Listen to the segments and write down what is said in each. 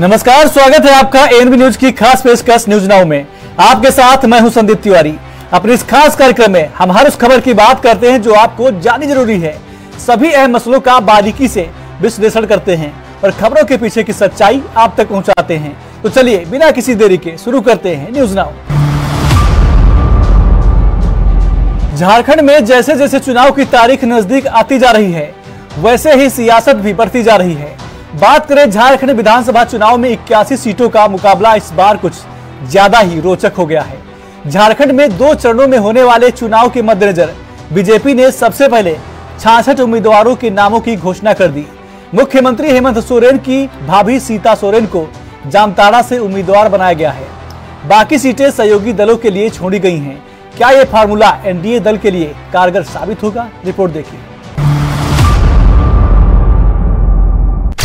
नमस्कार, स्वागत है आपका एनबी न्यूज़ की खास पेशकश न्यूज़ नाउ में। आपके साथ मैं हूँ संदीप तिवारी। अपने इस खास कार्यक्रम में हम हर उस खबर की बात करते हैं जो आपको जानी ज़रूरी है। सभी अहम मसलों का बारीकी से विश्लेषण करते हैं और खबरों के पीछे की सच्चाई आप तक पहुंचाते हैं। तो चलिए, बिना किसी देरी के शुरू करते हैं न्यूज़ नाउ। झारखंड में जैसे जैसे चुनाव की तारीख नज़दीक आती जा रही है, वैसे ही सियासत भी बढ़ती जा रही है। बात करें झारखंड विधानसभा चुनाव में इक्यासी सीटों का मुकाबला इस बार कुछ ज़्यादा ही रोचक हो गया है। झारखंड में दो चरणों में होने वाले चुनाव के मद्देनजर बीजेपी ने सबसे पहले छियासठ उम्मीदवारों के नामों की घोषणा कर दी। मुख्यमंत्री हेमंत सोरेन की भाभी सीता सोरेन को जामताड़ा से उम्मीदवार बनाया गया है। बाकी सीटें सहयोगी दलों के लिए छोड़ी गई हैं। क्या ये फार्मूला एनडीए दल के लिए कारगर साबित होगा? रिपोर्ट देखिए।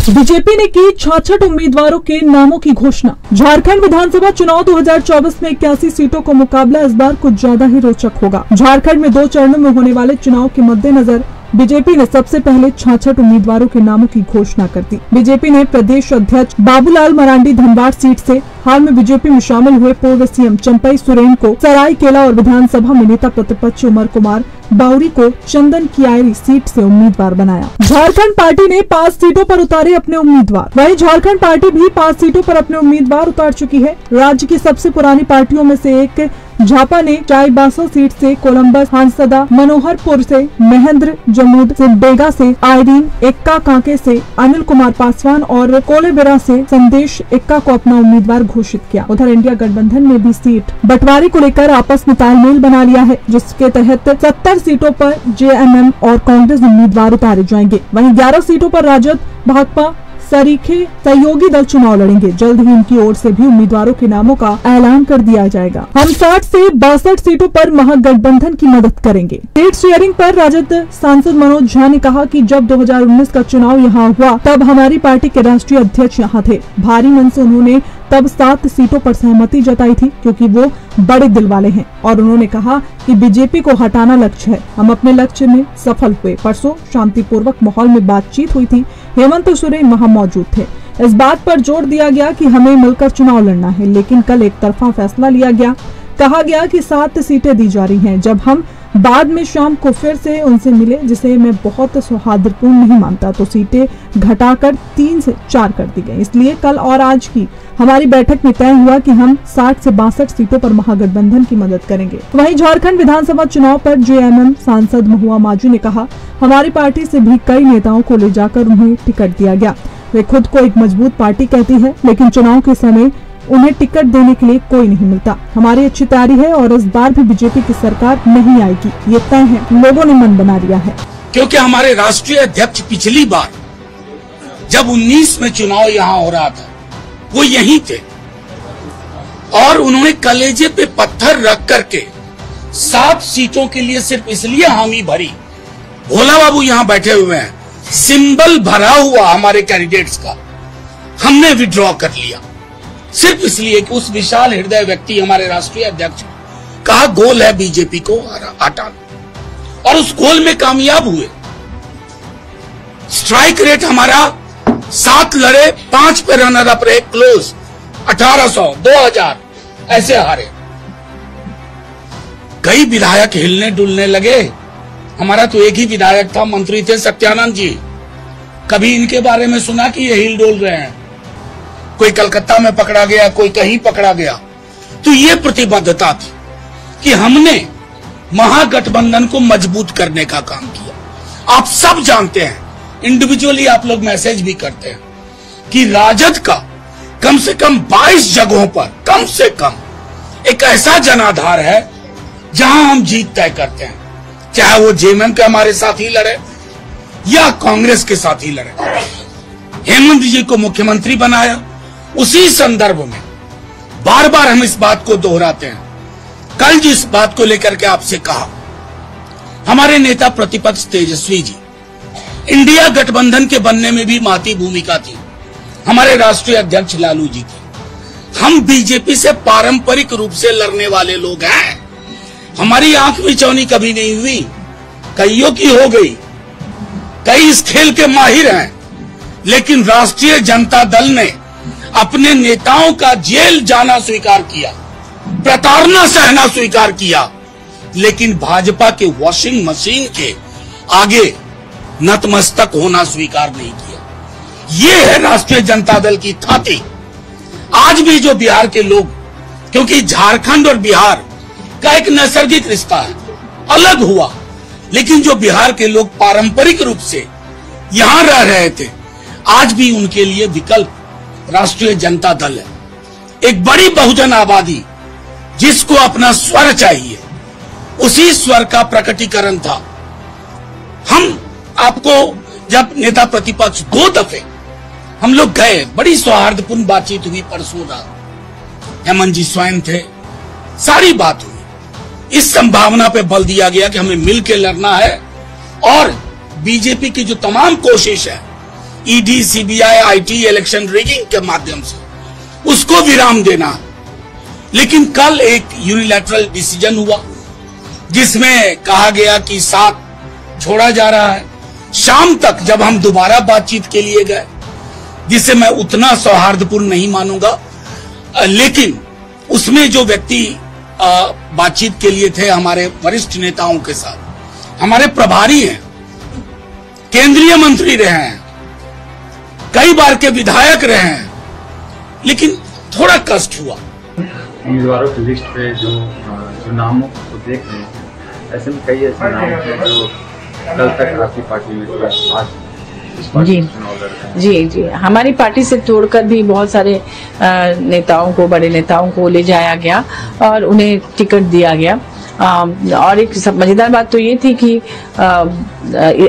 बीजेपी ने की छाछठ उम्मीदवारों के नामों की घोषणा। झारखंड विधानसभा चुनाव 2024 में इक्यासी सीटों का मुकाबला इस बार कुछ ज़्यादा ही रोचक होगा। झारखंड में दो चरणों में होने वाले चुनाव के मद्देनजर बीजेपी ने सबसे पहले छाछठ उम्मीदवारों के नामों की घोषणा कर दी। बीजेपी ने प्रदेश अध्यक्ष बाबूलाल मरांडी धनबाद सीट से हाल में बीजेपी में शामिल हुए पूर्व सीएम चंपई सुरेन को सरायकेला और विधानसभा में नेता प्रतिपक्ष उमर कुमार बाउरी को चंदन कियारी सीट से उम्मीदवार बनाया। झारखंड पार्टी ने पाँच सीटों पर उतारे अपने उम्मीदवार। वहीं झारखंड पार्टी भी पाँच सीटों पर अपने उम्मीदवार उतार चुकी है। राज्य की सबसे पुरानी पार्टियों में से एक झापा ने चाईबासा सीट से कोलंबस हांसदा मनोहरपुर से महेंद्र जमूद से बेगा से आयरीन एक्का कांके से अनिल कुमार पासवान और कोलेबेरा से संदेश एक्का को अपना उम्मीदवार घोषित किया। उधर इंडिया गठबंधन ने भी सीट बंटवारे को लेकर आपस में तालमेल बना लिया है, जिसके तहत सत्तर सीटों पर जेएमएम और कांग्रेस उम्मीदवार उतारे जाएँगे। वहीं ग्यारह सीटों पर राजद, भाजपा सरीखे सहयोगी दल चुनाव लड़ेंगे। जल्द ही उनकी ओर से भी उम्मीदवारों के नामों का ऐलान कर दिया जाएगा। हम 60 से बासठ सीटों पर महागठबंधन की मदद करेंगे। सीट शेयरिंग पर राजद सांसद मनोज झा ने कहा कि जब 2019 का चुनाव यहाँ हुआ, तब हमारी पार्टी के राष्ट्रीय अध्यक्ष यहाँ थे। भारी मन से उन्होंने तब सात सीटों पर सहमति जताई थी, क्योंकि वो बड़े दिल वाले हैं। और उन्होंने कहा कि बीजेपी को हटाना लक्ष्य है। हम अपने लक्ष्य में सफल हुए। परसों शांतिपूर्वक माहौल में बातचीत हुई थी। हेमंत सोरेन वहाँ मौजूद थे। इस बात पर ज़ोर दिया गया कि हमें मिलकर चुनाव लड़ना है, लेकिन कल एक तरफा फैसला लिया गया। कहा गया कि सात सीटें दी जा रही हैं। जब हम बाद में शाम को फिर से उनसे मिले, जिसे मैं बहुत सौहार्दपूर्ण नहीं मानता। तो सीटें घटाकर तीन से चार कर दी गई। इसलिए कल और आज की हमारी बैठक में तय हुआ कि हम 60 से बासठ सीटों पर महागठबंधन की मदद करेंगे। वहीं झारखंड विधानसभा चुनाव पर जेएमएम सांसद महुआ माजू ने कहा, हमारी पार्टी से भी कई नेताओं को ले जाकर उन्हें टिकट दिया गया। वे खुद को एक मज़बूत पार्टी कहती है, लेकिन चुनाव के समय उन्हें टिकट देने के लिए कोई नहीं मिलता। हमारी अच्छी तैयारी है और इस बार भी बीजेपी की सरकार नहीं आएगी। ये तय है। लोगों ने मन बना लिया है। क्योंकि हमारे राष्ट्रीय अध्यक्ष पिछली बार, जब 19 में चुनाव यहाँ हो रहा था, वो यहीं थे। और उन्होंने कलेजे पे पत्थर रख करके सात सीटों के लिए सिर्फ़ इसलिए हामी भरी। भोला बाबू यहाँ बैठे हुए हैं। सिंबल भरा हुआ हमारे कैंडिडेट्स का। हमने विड्रॉ कर लिया। सिर्फ़ इसलिए कि उस विशाल हृदय व्यक्ति हमारे राष्ट्रीय अध्यक्ष कहा, गोल है बीजेपी को हटाना और उस गोल में कामयाब हुए। स्ट्राइक रेट हमारा सात लड़े, पाँच पे रनर अप रहे क्लोज अठारह सौ, दो हज़ार, ऐसे हारे। कई विधायक हिलने डुलने लगे। हमारा तो एक ही विधायक था, मंत्री थे सत्यानंद जी। कभी इनके बारे में सुना कि ये हिल डोल रहे हैं? कोई कलकत्ता में पकड़ा गया, कोई कहीं पकड़ा गया। तो ये प्रतिबद्धता थी कि हमने महागठबंधन को मज़बूत करने का काम किया। आप सब जानते हैं इंडिविजुअली आप लोग मैसेज भी करते हैं कि राजद का कम से कम 22 जगहों पर, कम से कम एक ऐसा जनाधार है जहाँ हम जीत तय करते हैं। चाहे वो जेएमएम के हमारे साथ ही लड़े या कांग्रेस के साथ ही लड़े। हेमंत जी को मुख्यमंत्री बनाया उसी संदर्भ में बार बार हम इस बात को दोहराते हैं। कल जिस बात को लेकर के आपसे कहा, हमारे नेता प्रतिपक्ष तेजस्वी जी, इंडिया गठबंधन के बनने में भी महती भूमिका थी। हमारे राष्ट्रीय अध्यक्ष लालू जी की। हम बीजेपी से पारंपरिक रूप से लड़ने वाले लोग हैं। हमारी आँख में चौनी कभी नहीं हुई। कईयों की हो गई। कई इस खेल के माहिर हैं। लेकिन राष्ट्रीय जनता दल ने अपने नेताओं का जेल जाना स्वीकार किया, प्रताड़ना सहना स्वीकार किया, लेकिन भाजपा के वॉशिंग मशीन के आगे नतमस्तक होना स्वीकार नहीं किया। ये है राष्ट्रीय जनता दल की थाती। आज भी जो बिहार के लोग, क्योंकि झारखंड और बिहार का एक नैसर्गिक रिश्ता है, अलग हुआ, लेकिन जो बिहार के लोग पारंपरिक रूप से यहाँ रह रहे थे, आज भी उनके लिए विकल्प राष्ट्रीय जनता दल है। एक बड़ी बहुजन आबादी जिसको अपना स्वर चाहिए, उसी स्वर का प्रकटीकरण था। हम आपको, जब नेता प्रतिपक्ष दो दफे, हम लोग गए, बड़ी सौहार्दपूर्ण बातचीत हुई परसों रात। हेमंत जी स्वयं थे, सारी बात हुई। इस संभावना पे बल दिया गया कि हमें मिल के लड़ना है, और बीजेपी की जो तमाम कोशिश है ED CBI IT election rigging के माध्यम से। उसको विराम देना। है लेकिन कल एक यूनिलैटरल डिसीज़न हुआ, जिसमें कहा गया कि साथ छोड़ा जा रहा है। शाम तक जब हम दोबारा बातचीत के लिए गए, जिसे मैं उतना सौहार्दपूर्ण नहीं मानूँगा, लेकिन उसमें जो व्यक्ति बातचीत के लिए थे हमारे वरिष्ठ नेताओं के साथ, हमारे प्रभारी हैं, केंद्रीय मंत्री रहे हैं। कई बार के विधायक रहे हैं लेकिन थोड़ा कष्ट हुआ। उम्मीदवारों की लिस्ट पे जो जो नामों को देख रहे हैं ऐसे में कई ऐसे नाम हैं जो कल तक आपकी पार्टी में थे आज जी। में चुनाव लड़ रहे हैं। जी जी। हमारी पार्टी से छोड़कर भी बहुत सारे नेताओं को बड़े नेताओं को ले जाया गया और उन्हें टिकट दिया गया। और एक मज़ेदार बात तो ये थी कि अ, अ,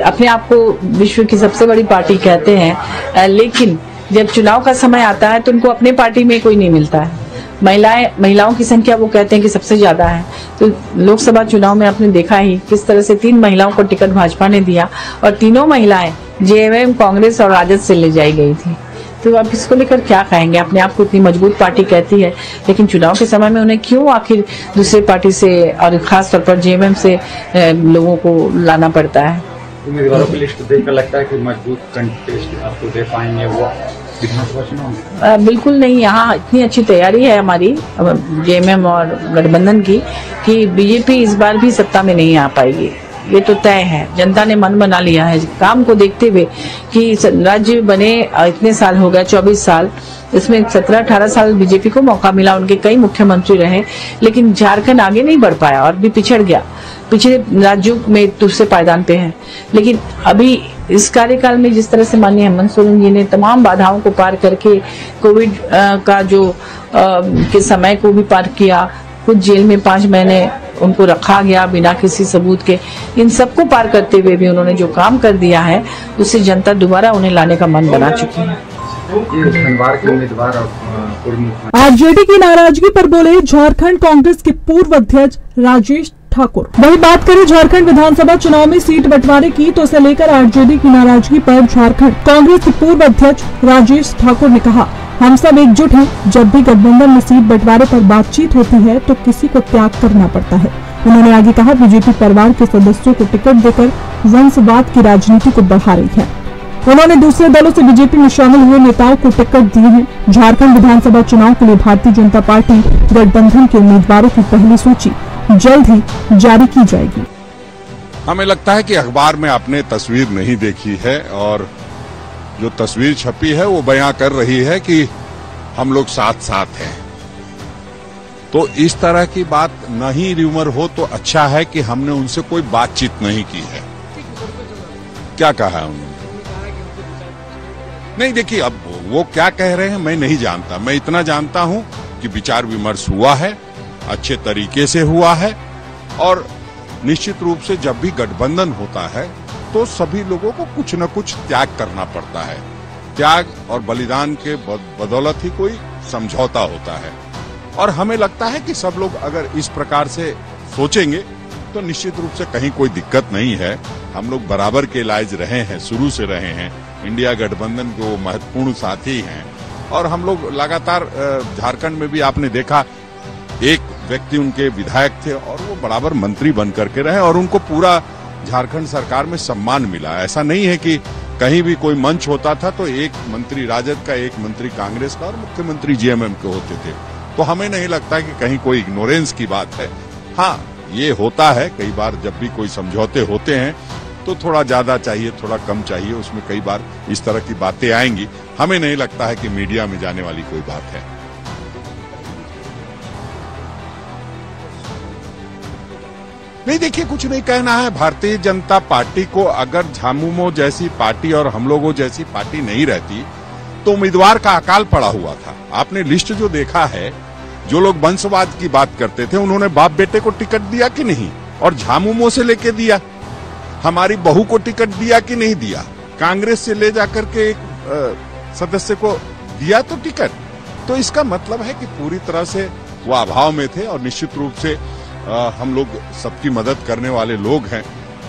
अपने आप को विश्व की सबसे बड़ी पार्टी कहते हैं। लेकिन जब चुनाव का समय आता है तो उनको अपने पार्टी में कोई नहीं मिलता है। महिलाएँ महिलाओं की संख्या वो कहते हैं कि सबसे ज़्यादा है। तो लोकसभा चुनाव में आपने देखा ही किस तरह से तीन महिलाओं को टिकट भाजपा ने दिया और तीनों महिलाएँ जेएमएम कांग्रेस और राजद से ले जाई गई थी। तो आप इसको लेकर क्या कहेंगे? अपने आप को इतनी मज़बूत पार्टी कहती है लेकिन चुनाव के समय में उन्हें क्यों आखिर दूसरे पार्टी से और खास तौर पर जेएमएम से लोगों को लाना पड़ता है? उम्मीदवारों की लिस्ट देखकर लगता है कि मज़बूत कंटेस्ट आपको दे पाएँगे वो अ, बिल्कुल नहीं यहाँ इतनी अच्छी तैयारी है हमारी जेएमएम और गठबंधन की कि बीजेपी इस बार भी सत्ता में नहीं आ पाएगी। ये तो तय है। जनता ने मन बना लिया है। काम को देखते हुए कि राज्य बने इतने साल हो गए चौबीस साल इसमें सत्रह अठारह साल बीजेपी को मौका मिला उनके कई मुख्यमंत्री रहे लेकिन झारखंड आगे नहीं बढ़ पाया और भी पिछड़ गया। पिछले राज्यों में दूसरे पायदान पे है। लेकिन अभी इस कार्यकाल में जिस तरह से माननीय हेमंत सोरेन जी ने तमाम बाधाओं को पार करके कोविड का जो अ, के समय को भी पार किया कुछ जेल में पाँच महीने उनको रखा गया बिना किसी सबूत के। इन सबको पार करते हुए भी उन्होंने जो काम कर दिया है, उससे जनता दोबारा उन्हें लाने का मन बना चुकी है। आरजेडी की नाराज़गी पर बोले झारखंड कांग्रेस के पूर्व अध्यक्ष राजेश ठाकुर। वही बात करें झारखंड विधानसभा चुनाव में सीट बंटवारे की तो उसे लेकर आरजेडी की नाराज़गी पर झारखंड कांग्रेस के पूर्व अध्यक्ष राजेश ठाकुर ने कहा। हम सब एकजुट हैं। जब भी गठबंधन में सीट बंटवारे पर बातचीत होती है तो किसी को त्याग करना पड़ता है। उन्होंने आगे कहा बीजेपी परिवार के सदस्यों को टिकट देकर वंशवाद की राजनीति को बढ़ा रही है। उन्होंने दूसरे दलों से बीजेपी में शामिल हुए नेताओं को टिकट दिए हैं। झारखंड विधानसभा चुनाव के लिए भारतीय जनता पार्टी गठबंधन के उम्मीदवारों की पहली सूची जल्द ही जारी की जाएगी। हमें लगता है कि अखबार में आपने तस्वीर नहीं देखी है और जो तस्वीर छपी है, वो बयां कर रही है कि हम लोग साथ साथ हैं। तो इस तरह की बात नहीं र्यूमर हो तो अच्छा है कि हमने उनसे कोई बातचीत नहीं की है। क्या कहा है उन्होंने? नहीं, देखिए, अब वो क्या कह रहे हैं, मैं नहीं जानता। मैं इतना जानता हूँ कि विचार विमर्श हुआ है, अच्छे तरीके से हुआ है, और निश्चित रूप से जब भी गठबंधन होता है तो सभी लोगों को कुछ न कुछ त्याग करना पड़ता है। त्याग और बलिदान के बदौलत ही कोई समझौता होता है। और हमें लगता है कि सब लोग अगर इस प्रकार से सोचेंगे तो निश्चित रूप से कहीं कोई दिक्कत नहीं है। हम लोग बराबर के इलाज रहे हैं, शुरू से रहे हैं। इंडिया गठबंधन के वो महत्वपूर्ण साथी हैं। और हम लोग लगातार झारखंड में भी आपने देखा, एक व्यक्ति उनके विधायक थे और वो बराबर मंत्री बन करके रहे और उनको पूरा झारखंड सरकार में सम्मान मिला। ऐसा नहीं है कि कहीं भी कोई मंच होता था तो एक मंत्री राजद का, एक मंत्री कांग्रेस का और मुख्यमंत्री जीएमएम के होते थे। तो हमें नहीं लगता कि कहीं कोई इग्नोरेंस की बात है। हाँ ये होता है, कई बार जब भी कोई समझौते होते हैं तो थोड़ा ज़्यादा चाहिए, थोड़ा कम चाहिए, उसमें कई बार इस तरह की बातें आएँगी। हमें नहीं लगता है कि मीडिया में जाने वाली कोई बात है। नहीं देखिए कुछ नहीं कहना है। भारतीय जनता पार्टी को अगर झामुमो जैसी पार्टी और हम लोगों जैसी पार्टी नहीं रहती तो उम्मीदवार का अकाल पड़ा हुआ था। आपने लिस्ट जो देखा है जो लोग वंशवाद की बात करते थे उन्होंने बाप बेटे को टिकट दिया कि नहीं? और झामुमो से लेके दिया? हमारी बहू को टिकट दिया कि नहीं दिया? कांग्रेस से ले जाकर के एक आ, सदस्य को दिया तो टिकट? तो इसका मतलब है कि पूरी तरह से वो अभाव में थे और निश्चित रूप से हम लोग सबकी मदद करने वाले लोग हैं।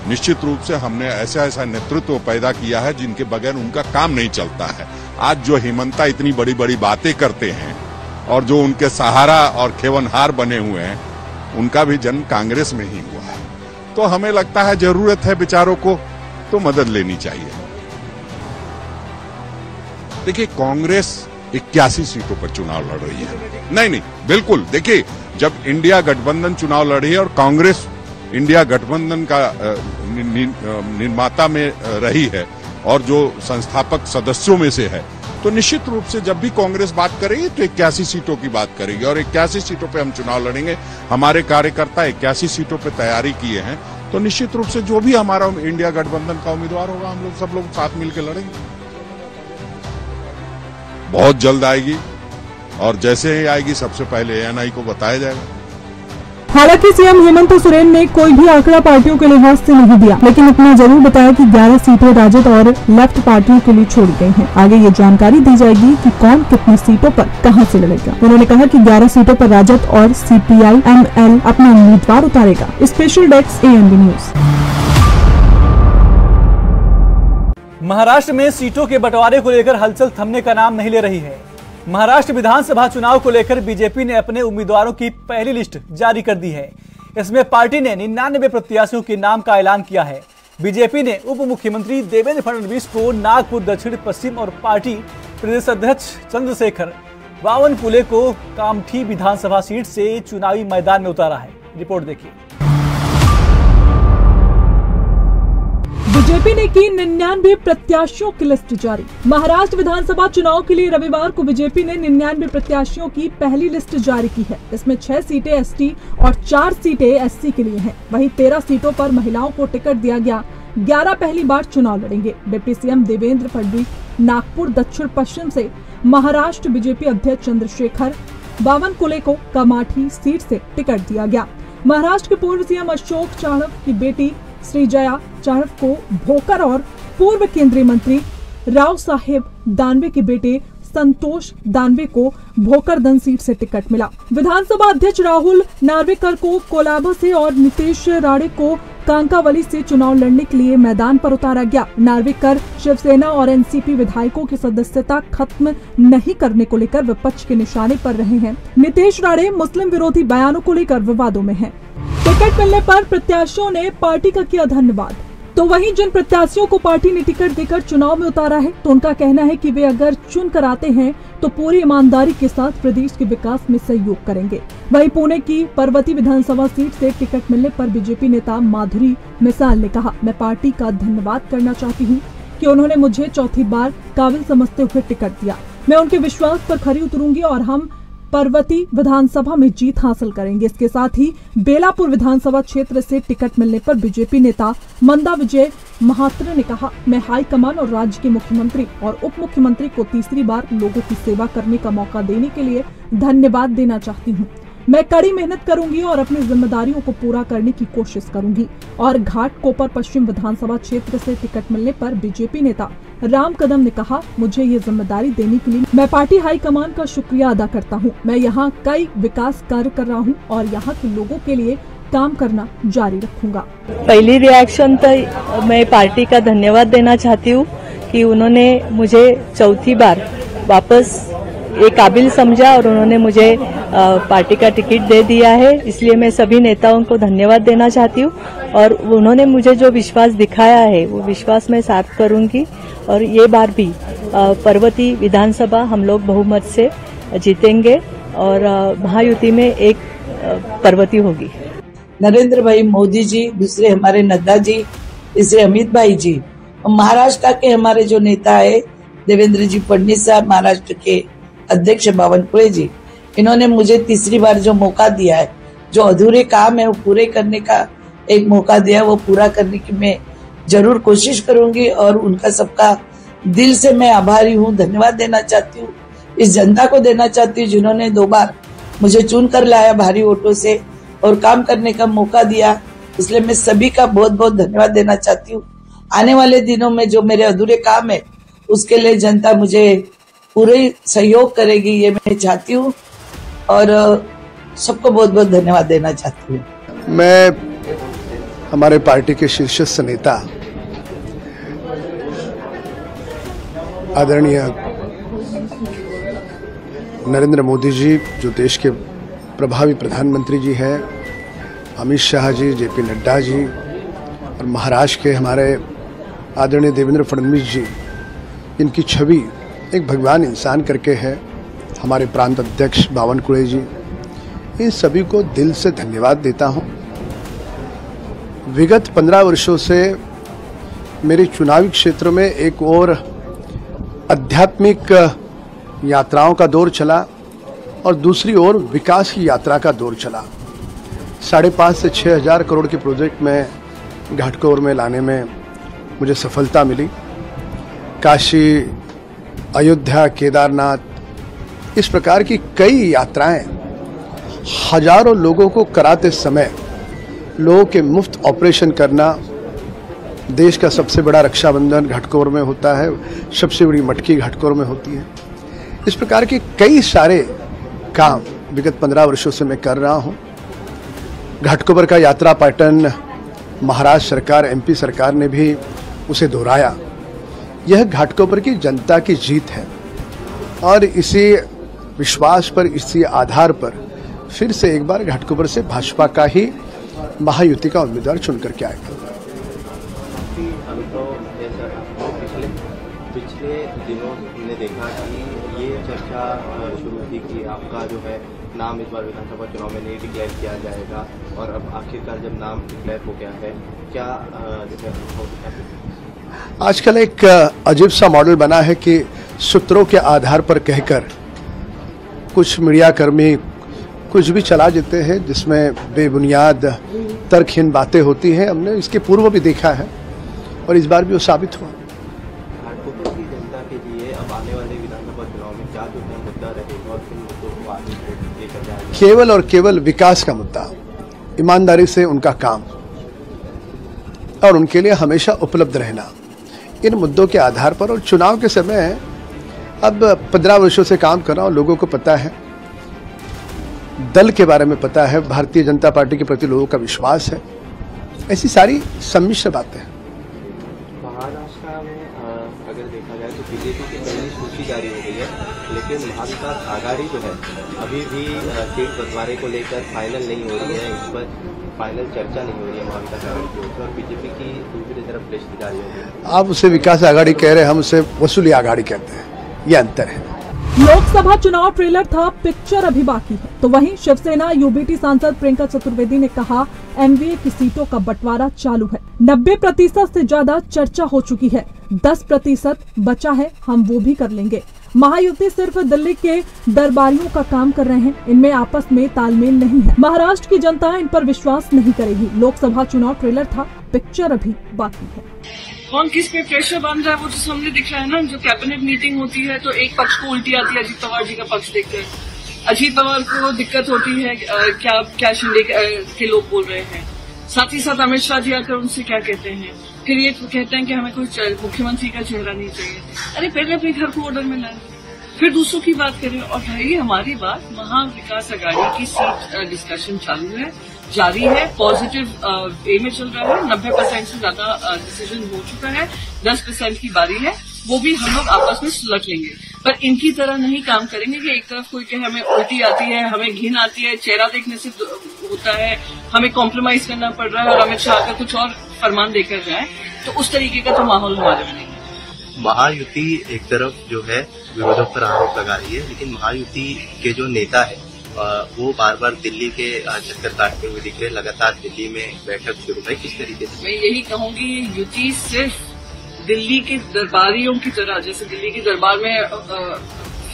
निश्चित रूप से हमने ऐसा ऐसा नेतृत्व पैदा किया है जिनके बगैर उनका काम नहीं चलता है। आज जो हेमंता इतनी बड़ी बड़ी बातें करते हैं और जो उनके सहारा और खेवनहार बने हुए हैं, उनका भी जन्म कांग्रेस में ही हुआ है। तो हमें लगता है ज़रूरत है बेचारों को तो मदद लेनी चाहिए। देखिए, कांग्रेस इक्यासी सीटों पर चुनाव लड़ रही है। नहीं नहीं, बिल्कुल, देखिए जब इंडिया गठबंधन चुनाव लड़ी और कांग्रेस इंडिया गठबंधन का निर्माता में रही है और जो संस्थापक सदस्यों में से है तो निश्चित रूप से जब भी कांग्रेस बात करेगी तो इक्यासी सीटों की बात करेगी और इक्यासी सीटों पे हम चुनाव लड़ेंगे। हमारे कार्यकर्ता इक्यासी सीटों पे तैयारी किए हैं तो निश्चित रूप से जो भी हमारा इंडिया गठबंधन का उम्मीदवार होगा, हम लोग सब लोग साथ मिलकर लड़ेंगे। बहुत जल्द आएगी। और जैसे ही आएगी सबसे पहले एएनआई को बताया जाएगा। हालाँकि सीएम हेमंत सोरेन ने कोई भी आंकड़ा पार्टियों के लिहाज से नहीं दिया लेकिन इतना ज़रूर बताया कि 11 सीटें राजद और लेफ़्ट पार्टियों के लिए छोड़ गई हैं। आगे ये जानकारी दी जाएगी कि कौन कितनी सीटों पर कहाँ से लड़ेगा। उन्होंने कहा कि 11 सीटों पर राजद और सीपीआई एमएल अपना उम्मीदवार उतारेगा। Special desk A news Maharashtra में सीटों के बंटवारे को लेकर हलचल थमने का नाम नहीं ले रही है। महाराष्ट्र विधानसभा चुनाव को लेकर बीजेपी ने अपने उम्मीदवारों की पहली लिस्ट जारी कर दी है। इसमें पार्टी ने निन्यानवे प्रत्याशियों के नाम का ऐलान किया है। बीजेपी ने उप मुख्यमंत्री देवेंद्र फडणवीस को नागपुर, दक्षिण, पश्चिम और पार्टी प्रदेश अध्यक्ष चंद्रशेखर बावन पुले को कामठी विधानसभा सीट से चुनावी मैदान में उतारा है। रिपोर्ट देखिए। बीजेपी ने की निन्यानवे प्रत्याशियों की लिस्ट जारी। महाराष्ट्र विधानसभा चुनाव के लिए रविवार को बीजेपी ने निन्यानवे प्रत्याशियों की पहली लिस्ट जारी की है। इसमें छह सीटें एसटी और चार सीटें एससी के लिए हैं। वहीं तेरह सीटों पर महिलाओं को टिकट दिया गया। ग्यारह पहली बार चुनाव लड़ेंगे। डिप्टी सीएम देवेंद्र फडणवीस, नागपुर, दक्षिण पश्चिम से महाराष्ट्र बीजेपी अध्यक्ष चंद्रशेखर, बावन कुले को कमाठी सीट से टिकट दिया गया। महाराष्ट्र के पूर्व सीएम अशोक चाणक की बेटी श्री जया चाणक को भोकर और पूर्व केंद्रीय मंत्री राव साहेब दानवे के बेटे संतोष दानवे को भोकरदन सीट से टिकट मिला। विधानसभा अध्यक्ष राहुल नार्वेकर को कोलाबा से और नीतीश राणे को कांकावली से चुनाव लड़ने के लिए मैदान पर उतारा गया। नार्वेकर, शिवसेना और एनसीपी विधायकों की सदस्यता खत्म नहीं करने को लेकर विपक्ष के निशाने पर रहे हैं। नीतीश राणे मुस्लिम विरोधी बयानों को लेकर विवादों में हैं। टिकट मिलने पर प्रत्याशियों ने पार्टी का किया धन्यवाद। तो वहीं जिन प्रत्याशियों को पार्टी ने टिकट देकर चुनाव में उतारा है तो उनका कहना है कि वे अगर चुन कर आते हैं तो पूरी ईमानदारी के साथ प्रदेश के विकास में सहयोग करेंगे। वहीं पुणे की पर्वती विधानसभा सीट से टिकट मिलने पर बीजेपी नेता माधुरी मिसाल ने कहा, मैं पार्टी का धन्यवाद करना चाहती हूँ कि उन्होंने मुझे चौथी बार काबिल समझते हुए टिकट दिया। मैं उनके विश्वास पर खरी उतरूँगी और हम पर्वती विधानसभा में जीत हासिल करेंगे। इसके साथ ही बेलापुर विधानसभा क्षेत्र से टिकट मिलने पर बीजेपी नेता मंदा विजय महात्र ने कहा, मैं हाईकमान और राज्य के मुख्यमंत्री और उप मुख्यमंत्री को तीसरी बार लोगों की सेवा करने का मौका देने के लिए धन्यवाद देना चाहती हूँ। मैं कड़ी मेहनत करूँगी और अपनी जिम्मेदारियों को पूरा करने की कोशिश करूँगी। और घाट कोपर पश्चिम विधानसभा क्षेत्र से टिकट मिलने पर बीजेपी नेता राम कदम ने कहा, मुझे ये ज़िम्मेदारी देने के लिए मैं पार्टी हाईकमान का शुक्रिया अदा करता हूँ। मैं यहाँ कई विकास कार्य कर रहा हूँ और यहाँ के लोगों के लिए काम करना जारी रखूँगा। पहली रिएक्शन तो मैं पार्टी का धन्यवाद देना चाहती हूँ कि उन्होंने मुझे चौथी बार वापस ये काबिल समझा और उन्होंने मुझे पार्टी का टिकट दे दिया है। इसलिए मैं सभी नेताओं को धन्यवाद देना चाहती हूँ और उन्होंने मुझे जो विश्वास दिखाया है, वो विश्वास मैं साफ़ करूँगी। और ये बार भी पर्वती विधानसभा हम लोग बहुमत से जीतेंगे और महायुति में एक पर्वती होगी। नरेंद्र भाई मोदी जी, दूसरे हमारे नड्डा जी, तीसरे अमित भाई जी महाराष्ट्र के हमारे जो नेता है, देवेंद्र जी फडणवीस साहब, महाराष्ट्र के अध्यक्ष बावनकुळे जी, इन्होंने मुझे तीसरी बार जो मौका दिया है, जो अधूरे काम है वो पूरे करने का एक मौका दिया वो पूरा करने की मैं ज़रूर कोशिश करूँगी और उनका सबका दिल से मैं आभारी हूँ। धन्यवाद देना चाहती हूँ। इस जनता को देना चाहती हूँ जिन्होंने दो बार मुझे चुन कर लाया भारी वोटों से और काम करने का मौका दिया। इसलिए मैं सभी का बहुत बहुत धन्यवाद देना चाहती हूँ। आने वाले दिनों में जो मेरे अधूरे काम है, उसके लिए जनता मुझे पूरे सहयोग करेगी, ये मैं चाहती हूँ। और सबको बहुत बहुत धन्यवाद देना चाहती हूँ। मैं हमारे पार्टी के शीर्षस्थ नेता, आदरणीय नरेंद्र मोदी जी, जो देश के प्रभावी प्रधानमंत्री जी हैं, अमित शाह जी जे पी नड्डा जी, और महाराष्ट्र के हमारे आदरणीय देवेंद्र फडणवीस जी, इनकी छवि एक भगवान इंसान करके है। हमारे प्रांत अध्यक्ष बावनकुळे जी, इन सभी को दिल से धन्यवाद देता हूँ। विगत पंद्रह वर्षों से मेरे चुनावी क्षेत्र में एक और आध्यात्मिक यात्राओं का दौर चला और दूसरी ओर विकास की यात्रा का दौर चला। साढ़े पाँच से छः हज़ार करोड़ के प्रोजेक्ट में घाटकोर में लाने में मुझे सफलता मिली। काशी, अयोध्या, केदारनाथ, इस प्रकार की कई यात्राएँ हज़ारों लोगों को कराते समय लोगों के मुफ़्त ऑपरेशन करना देश का सबसे बड़ा रक्षाबंधन घटकोर में होता है, सबसे बड़ी मटकी घटकोर में होती है। इस प्रकार के कई सारे काम विगत पंद्रह वर्षों से मैं कर रहा हूँ। घाटकोपर का यात्रा पैटर्न महाराष्ट्र सरकार, एमपी सरकार ने भी उसे दोहराया। यह घाटकोपर की जनता की जीत है और इसी विश्वास पर, इसी आधार पर फिर से एक बार घाटकोपर से भाजपा का ही महायुति का उम्मीदवार चुन करके आएगा। पिछले दिनों हमने देखा कि ये चर्चा शुरू थी कि आपका जो है नाम इस बार विधानसभा चुनाव में नहीं डिक्लेयर किया जाएगा और अब आखिरकार जब नाम डिक्लेयर हो गया है क्या आजकल एक अजीब सा मॉडल बना है कि सूत्रों के आधार पर कहकर कुछ मीडिया कर्मी कुछ भी चला देते हैं जिसमें बेबुनियाद तर्कहीन बातें होती हैं हमने इसके पूर्व भी देखा है और इस बार भी वो साबित हुआ। केवल और केवल विकास का मुद्दा ईमानदारी से उनका काम और उनके लिए हमेशा उपलब्ध रहना इन मुद्दों के आधार पर और चुनाव के समय अब पंद्रह वर्षों से काम कर रहा हूँ लोगों को पता है। दल के बारे में पता है भारतीय जनता पार्टी के प्रति लोगों का विश्वास है। ऐसी सारी सम्मिश्र बातें हैं। महाराष्ट्र में अगर देखा जाए तो बीजेपी की पहली सूची जारी हो गई है लेकिन महाविकास आघाड़ी जो है अभी भी सीट बंटवारे को लेकर फाइनल नहीं हो रही है इस पर फाइनल चर्चा नहीं हो रही है महाविकास आघाड़ी की ओर और बीजेपी की दूसरी तरफ़ लिस्ट जारी हो गई है। आप उसे विकास आघाड़ी कह रहे हैं हम उसे वसूली आघाड़ी कहते हैं। ये अंतर है। लोकसभा चुनाव ट्रेलर था पिक्चर अभी बाकी है। तो वहीं शिवसेना यूबीटी सांसद प्रियंका चतुर्वेदी ने कहा, एनडीए की सीटों का बंटवारा चालू है। 90 प्रतिशत ऐसी ज़्यादा चर्चा हो चुकी है। 10 प्रतिशत बचा है, हम वो भी कर लेंगे। महायुति सिर्फ़ दिल्ली के दरबारियों का काम कर रहे हैं, इनमें आपस में तालमेल नहीं है। महाराष्ट्र की जनता इन पर विश्वास नहीं करेगी। लोकसभा चुनाव ट्रेलर था पिक्चर अभी बाकी है। कौन किस पे प्रेशर बन रहा है वो जो सामने दिख रहा है ना जो कैबिनेट मीटिंग होती है तो एक पक्ष को उल्टी आती है अजीत पवार जी का पक्ष देखकर। अजीत पवार को दिक्कत होती है क्या क्या शिंदे के, लोग बोल रहे हैं। साथ ही साथ अमित शाह जी आकर उनसे क्या कहते हैं? फिर ये कहते हैं कि हमें कोई मुख्यमंत्री का चेहरा नहीं चाहिए। अरे पहले अपने घर को ऑर्डर में लाए। फिर दूसरों की बात करें और भाई हमारी बात महाविकास अघाड़ी की सीट डिस्कशन चालू है। जारी है। पॉजिटिव वे में चल रहा है। नब्बे परसेंट से ज़्यादा डिसीज़न हो चुका है। दस परसेंट की बारी है। वो भी हम लोग आपस में सुलझ लेंगे। पर इनकी तरह नहीं काम करेंगे कि एक तरफ़ कोई कहे, हमें उल्टी आती है, हमें घिन आती है, चेहरा देखने से होता है, हमें कॉम्प्रोमाइज करना पड़ रहा है और अमित शाह का कुछ और फरमान देकर जाए तो उस तरीके का तो माहौल हमारे में नहीं महायुति एक तरफ़ जो है विरोधक पर आरोप लगा रही है, लेकिन महायुति के जो नेता है वो बार बार दिल्ली के चक्कर काटते हुए दिख रहे लगातार दिल्ली में बैठक शुरू। है किस तरीके से? मैं यही कहूँगी, युति सिर्फ़ दिल्ली के दरबारियों की तरह, जैसे दिल्ली के दरबार में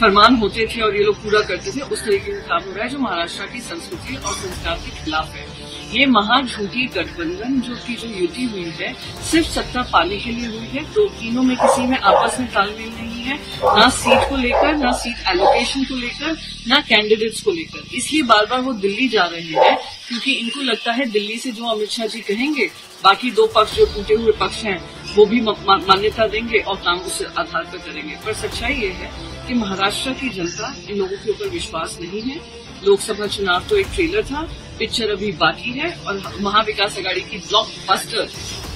फरमान होते थे और ये लोग पूरा करते थे, उस तरीके से काम हो रहा है, जो महाराष्ट्र की संस्कृति और संस्कार के खिलाफ है। ये महाझूठी गठबंधन जो की जो युति हुई है, सिर्फ़ सत्ता पाने के लिए हुई है। दो तीनों में किसी में आपस में तालमेल नहीं है। ना सीट को लेकर, ना सीट एलोकेशन को लेकर, ना कैंडिडेट्स को लेकर। इसलिए बार बार वो दिल्ली जा रहे हैं, क्योंकि इनको लगता है दिल्ली से जो अमित शाह जी कहेंगे, बाकी दो पक्ष जो टूटे हुए पक्ष हैं वो भी मान्यता देंगे और काम उस आधार पर करेंगे। पर सच्चाई ये है कि महाराष्ट्र की जनता इन लोगों के ऊपर विश्वास नहीं है। लोकसभा चुनाव तो एक ट्रेलर था पिक्चर अभी बाकी है और महाविकास अघाड़ी की ब्लॉकबस्टर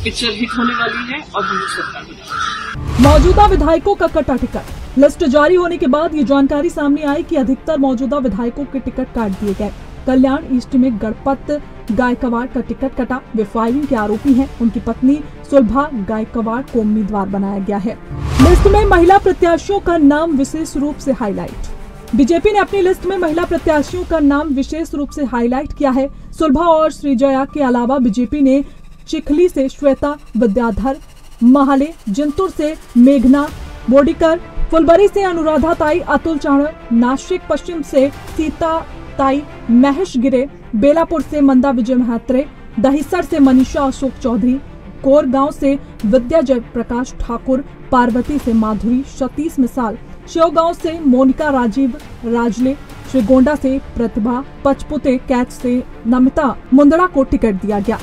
पिक्चर हिट होने वाली है और हम सरकार बना मौजूदा विधायकों का कटा टिकट। लिस्ट जारी होने के बाद ये जानकारी सामने आई कि अधिकतर मौजूदा विधायकों के टिकट काट दिए गए। कल्याण ईस्ट में गणपत गायकवाड़ का टिकट कटा। वे फायरिंग के आरोपी हैं। उनकी पत्नी सुलभा गायकवाड़ को उम्मीदवार बनाया गया है। लिस्ट में महिला प्रत्याशियों का नाम विशेष रूप से हाईलाइट बीजेपी ने अपनी लिस्ट में महिला प्रत्याशियों का नाम विशेष रूप से हाईलाइट किया है। सुलभा और श्रीजया के अलावा बीजेपी ने चिखली से श्वेता, विद्याधर, महाले, जिंतुर से मेघना, बोडीकर, फुलबरी से अनुराधा ताई, अतुल चाणर नासिक पश्चिम से सीता ताई महेश गिरे, बेलापुर से मंदा विजय महात्रे, दहिसर से मनीषा अशोक चौधरी, कोरगांव से विद्या जय प्रकाश ठाकुर, पार्वती से माधुरी सतीश मिसाल, शिवगांव से मोनिका राजीव राजले, श्रीगोंडा से प्रतिभा, पचपुते कैच से नमिता, मुंदड़ा को टिकट दिया गया।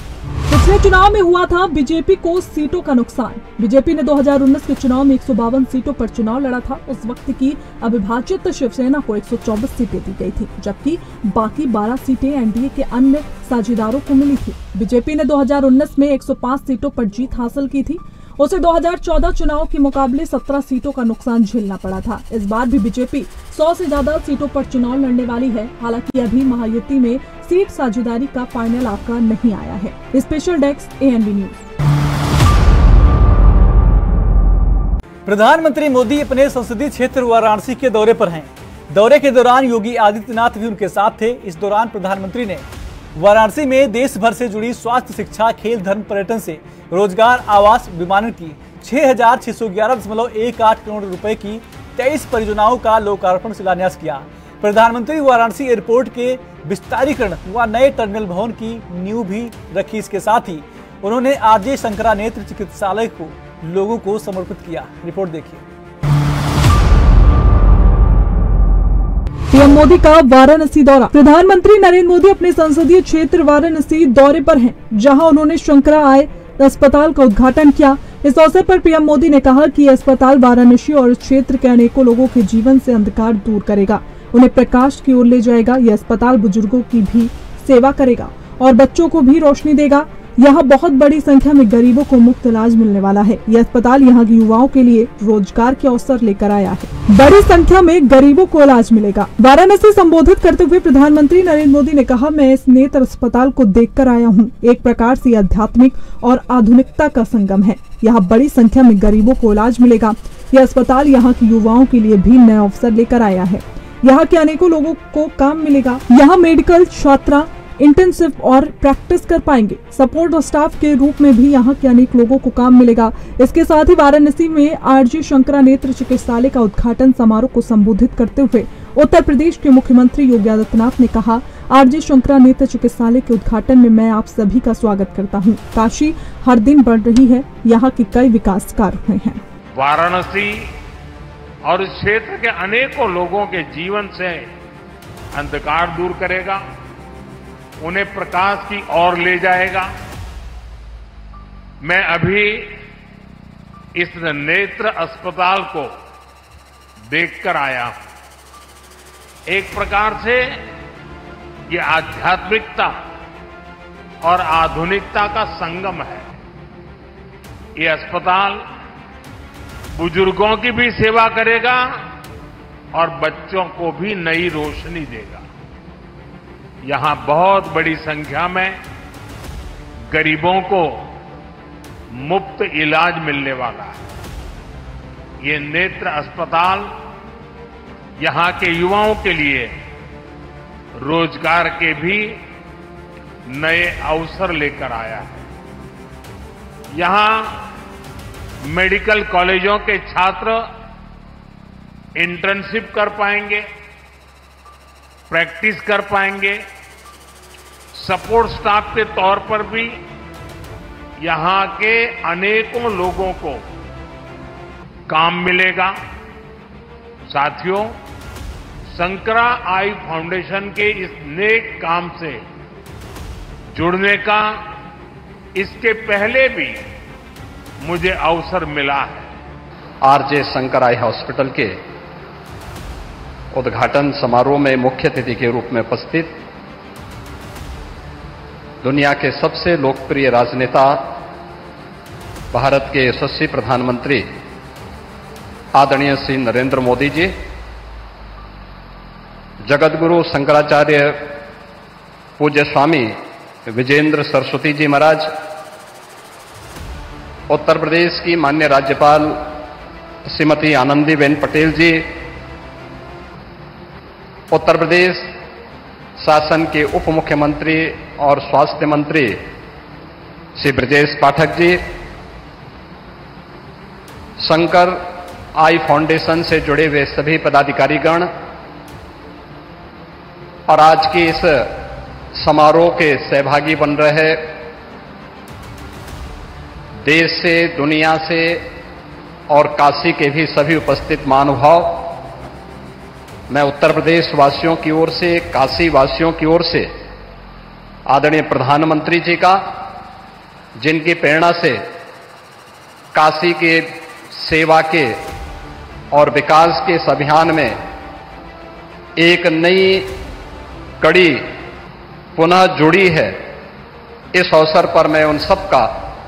पिछले चुनाव में हुआ था बीजेपी को सीटों का नुकसान। बीजेपी ने 2019 के चुनाव में एक सौ बावन सीटों पर चुनाव लड़ा था। उस वक्त की अविभाजित शिवसेना को 124 सीटें दी गई थी, जबकि बाकी 12 सीटें एनडीए के अन्य साझेदारों को मिली थी। बीजेपी ने 2019 में 105 सीटों पर जीत हासिल की थी। उसे 2014 चुनाव के मुकाबले 17 सीटों का नुकसान झेलना पड़ा था। इस बार भी बीजेपी 100 से ज़्यादा सीटों पर चुनाव लड़ने वाली है। हालाँकि अभी महायुति में सीट साझेदारी का फाइनल आंकड़ा नहीं आया है। Special desk ANB news. प्रधानमंत्री मोदी अपने संसदीय क्षेत्र वाराणसी के दौरे पर हैं। दौरे के दौरान योगी आदित्यनाथ भी उनके साथ थे। इस दौरान प्रधानमंत्री ने वाराणसी में देश भर से जुड़ी स्वास्थ्य शिक्षा, खेल, धर्म पर्यटन से रोज़गार आवास विमानन की छह हज़ार छह सौ ग्यारह दशमलव एक आठ करोड़ रुपए की तेईस परियोजनाओं का लोकार्पण शिलान्यास किया। प्रधानमंत्री वाराणसी एयरपोर्ट के विस्तारीकरण व नए टर्मिनल भवन की नींव भी रखी। इसके साथ ही उन्होंने आरजे शंकरा नेत्र चिकित्सालय को लोगों को समर्पित किया। रिपोर्ट देखिए। पीएम मोदी का वाराणसी दौरा। प्रधानमंत्री नरेंद्र मोदी अपने संसदीय क्षेत्र वाराणसी दौरे पर हैं, जहाँ उन्होंने शंकरा आय अस्पताल का उद्घाटन किया। इस अवसर पर पीएम मोदी ने कहा कि अस्पताल वाराणसी और क्षेत्र के अनेकों लोगों के जीवन से अंधकार दूर करेगा। उन्हें प्रकाश की ओर ले जाएगा। यह अस्पताल बुज़ुर्गों की भी सेवा करेगा और बच्चों को भी रोशनी देगा। यहाँ बहुत बड़ी संख्या में गरीबों को मुफ़्त इलाज मिलने वाला है। यह अस्पताल यहाँ के युवाओं के लिए रोज़गार के अवसर लेकर आया है। बड़ी संख्या में गरीबों को इलाज मिलेगा। वाराणसी संबोधित करते हुए प्रधानमंत्री नरेंद्र मोदी ने कहा, मैं इस नेत्र अस्पताल को देख कर आया हूँ। एक प्रकार से आध्यात्मिक और आधुनिकता का संगम है। यहाँ बड़ी संख्या में गरीबों को इलाज मिलेगा। यह अस्पताल यहाँ के युवाओं के लिए भी नया अवसर लेकर आया है। यहाँ के अनेकों लोगों को काम मिलेगा। यहाँ मेडिकल छात्रा इंटर्नशिप और प्रैक्टिस कर पाएँगे। सपोर्ट और स्टाफ के रूप में भी यहाँ के अनेक लोगों को काम मिलेगा। इसके साथ ही वाराणसी में आरजी शंकरा नेत्र चिकित्सालय का उद्घाटन समारोह को संबोधित करते हुए उत्तर प्रदेश के मुख्यमंत्री योगी आदित्यनाथ ने कहा, आरजी शंकरा नेत्र चिकित्सालय के उद्घाटन में मैं आप सभी का स्वागत करता हूँ। काशी हर दिन बढ़ रही है। यहाँ के कई विकास कार्य हुए हैं। वाराणसी और इस क्षेत्र के अनेकों लोगों के जीवन से अंधकार दूर करेगा। उन्हें प्रकाश की ओर ले जाएगा। मैं अभी इस नेत्र अस्पताल को देखकर आया हूँ। एक प्रकार से ये आध्यात्मिकता और आधुनिकता का संगम है। ये अस्पताल बुज़ुर्गों की भी सेवा करेगा और बच्चों को भी नई रोशनी देगा। यहाँ बहुत बड़ी संख्या में गरीबों को मुफ़्त इलाज मिलने वाला है। ये नेत्र अस्पताल यहाँ के युवाओं के लिए रोज़गार के भी नए अवसर लेकर आया है। यहाँ मेडिकल कॉलेजों के छात्र इंटर्नशिप कर पाएँगे, प्रैक्टिस कर पाएँगे सपोर्ट स्टाफ के तौर पर भी यहाँ के अनेकों लोगों को काम मिलेगा। साथियों, संकरा आई फाउंडेशन के इस नेक काम से जुड़ने का इसके पहले भी मुझे अवसर मिला है। आरजे शंकर आई हॉस्पिटल के उद्घाटन समारोह में मुख्य अतिथि के रूप में उपस्थित दुनिया के सबसे लोकप्रिय राजनेता, भारत के यशस्वी प्रधानमंत्री आदरणीय श्री नरेंद्र मोदी जी जगतगुरु शंकराचार्य पूज्य स्वामी विजेंद्र सरस्वती जी महाराज, उत्तर प्रदेश की मान्य राज्यपाल श्रीमती आनंदीबेन पटेल जी, उत्तर प्रदेश शासन के उप मुख्यमंत्री और स्वास्थ्य मंत्री श्री ब्रजेश पाठक जी, शंकर आई फाउंडेशन से जुड़े हुए सभी पदाधिकारीगण और आज के इस समारोह के सहभागी बन रहे देश से, दुनिया से और काशी के भी सभी उपस्थित महानुभाव मैं उत्तर प्रदेश वासियों की ओर से, काशी वासियों की ओर से, आदरणीय प्रधानमंत्री जी का, जिनकी प्रेरणा से काशी के सेवा के और विकास के इस अभियान में एक नई कड़ी पुनः जुड़ी है, इस अवसर पर मैं उन सबका,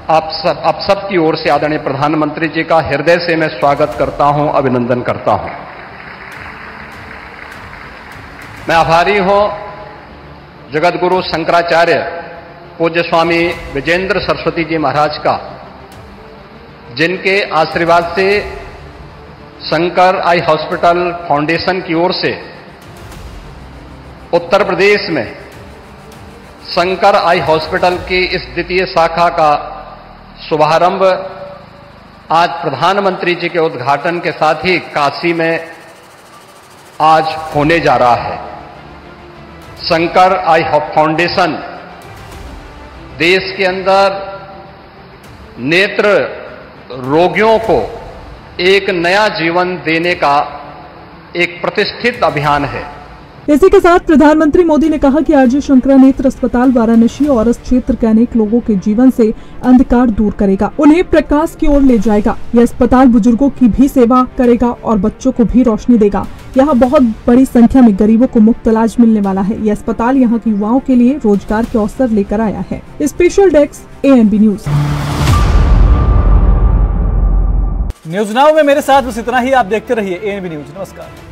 आप सब, आप सबकी ओर से आदरणीय प्रधानमंत्री जी का हृदय से मैं स्वागत करता हूँ, अभिनंदन करता हूँ। मैं आभारी हूँ जगत गुरु शंकराचार्य पूज्य स्वामी विजेंद्र सरस्वती जी महाराज का, जिनके आशीर्वाद से शंकर आई हॉस्पिटल फाउंडेशन की ओर से उत्तर प्रदेश में शंकर आई हॉस्पिटल की इस द्वितीय शाखा का शुभारंभ आज प्रधानमंत्री जी के उद्घाटन के साथ ही काशी में आज होने जा रहा है। Shankar eye hope foundation. देश के अंदर नेत्र रोगियों को एक नया जीवन देने का एक प्रतिष्ठित अभियान है। इसी के साथ प्रधानमंत्री मोदी ने कहा कि आरजे शंकरा नेत्र अस्पताल वाराणसी और इस क्षेत्र के अनेक लोगों के जीवन से अंधकार दूर करेगा। उन्हें प्रकाश की ओर ले जाएगा। यह अस्पताल बुज़ुर्गों की भी सेवा करेगा और बच्चों को भी रोशनी देगा। यहाँ बहुत बड़ी संख्या में गरीबों को मुफ़्त इलाज मिलने वाला है। यह अस्पताल यहाँ के युवाओं के लिए रोज़गार के अवसर लेकर आया है। Special desk A news news now में मेरे साथ बस इतना ही। आप देखते रहिए एएनबी न्यूज़ नमस्कार।